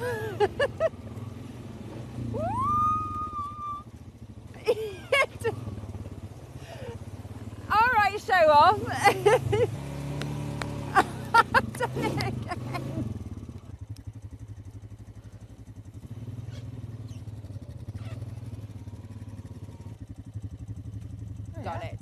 All right, show off. Got it.